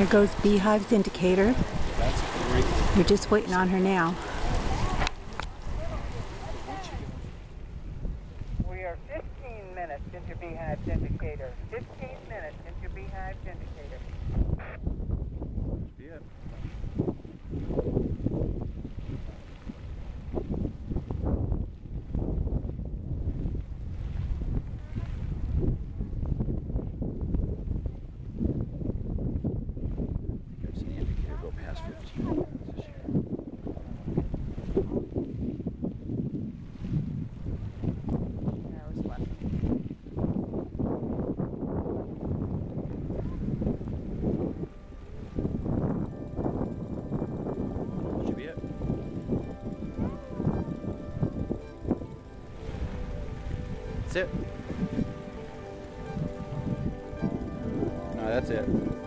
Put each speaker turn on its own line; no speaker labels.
There goes Beehive's indicator.
That's great.
We're just waiting on her now.
We are 15 minutes into Beehive's indicator. 15 minutes into Beehive's indicator.
Yeah. That's it. No, that's it.